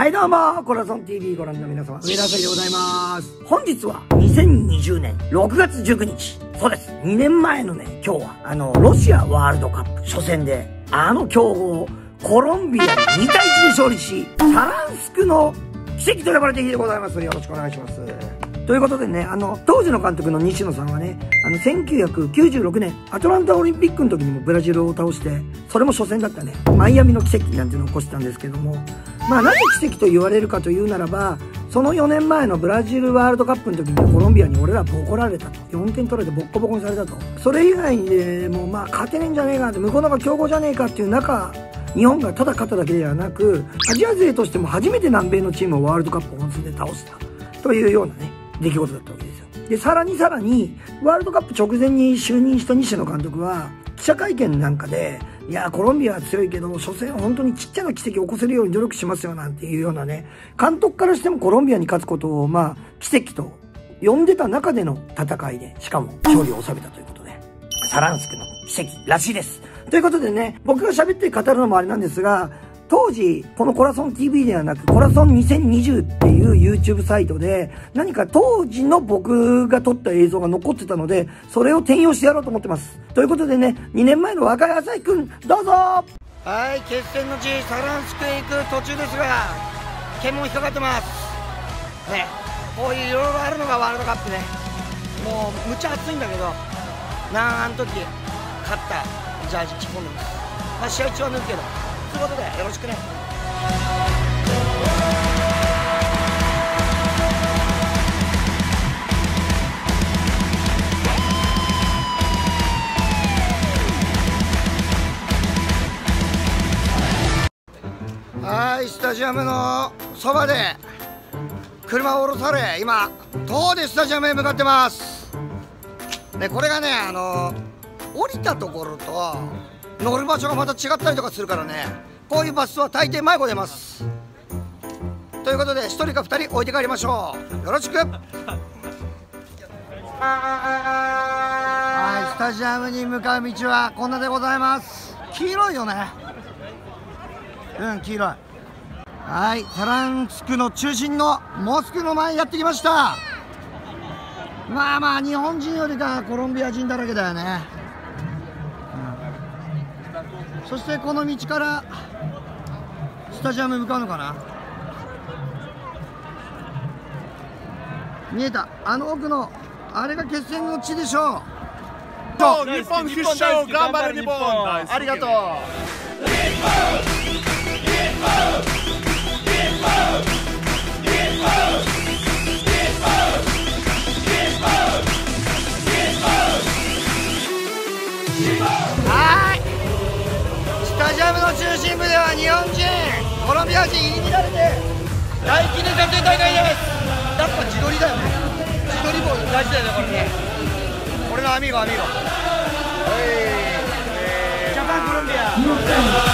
はいどうも、コラソン TV ご覧の皆様、上田彩でございます。本日は2020年6月19日。そうです。2年前のね、今日は、あの、ロシアワールドカップ初戦で、あの強豪、コロンビアに2対1で勝利し、サランスクの奇跡と呼ばれている日でございます。よろしくお願いします。ということでね、あの、当時の監督の西野さんはね、あの、1996年、アトランタオリンピックの時にもブラジルを倒して、それも初戦だったね、マイアミの奇跡なんていうのを起こしたんですけども、まあなぜ奇跡と言われるかというならば、その4年前のブラジルワールドカップの時にコロンビアに俺らボコられたと。4点取られてボッコボコにされたと。それ以外でもうまあ勝てねえんじゃねえかって、向こうの方が強豪じゃねえかっていう中、日本がただ勝っただけではなく、アジア勢としても初めて南米のチームをワールドカップ本戦で倒した。というようなね、出来事だったわけですよ。で、さらにさらに、ワールドカップ直前に就任した西野監督は、記者会見なんかで、いや、コロンビアは強いけども、初戦は本当にちっちゃな奇跡を起こせるように努力しますよなんていうようなね、監督からしてもコロンビアに勝つことを、まあ、奇跡と呼んでた中での戦いで、しかも勝利を収めたということで、サランスクの奇跡らしいです。ということでね、僕が喋って語るのもあれなんですが、当時、このコラソン TV ではなく、コラソン2020っていう YouTube サイトで、何か当時の僕が撮った映像が残ってたので、それを転用してやろうと思ってます。ということでね、2年前の若い朝日くん、どうぞはい、決戦の地、サランスクへ行く途中ですが、検問引っかかってます。ね、こういういろいろあるのがワールドカップね。もう、むちゃ暑いんだけど、なあ、あの時、勝ったジャージ着込んでます。まあ、試合中は脱ぐけど。ということでよろしくね。はいスタジアムのそばで車を降ろされ今東でスタジアムへ向かってます。でこれがねあの降りたところと乗る場所がまた違ったりとかするからね。こういうバスは大抵迷子出ます。ということで1人か2人置いて帰りましょう。よろしく。はいスタジアムに向かう道はこんなでございます。黄色いよね。うん黄色い。はいサランスクの中心のモスクの前にやってきました。まあまあ日本人よりかコロンビア人だらけだよね。そしてこの道からスタジアム向かうのかな？見えた。あの奥のあれが決戦の地でしょう。日本必勝頑張る日本。ありがとうアムの中心部では日本人コロンビア人入り乱れて大記念撮影大会です。やっぱ自撮りだよね自撮り棒大事だよねこれね俺のアミーゴアミーゴジャパンコロンビア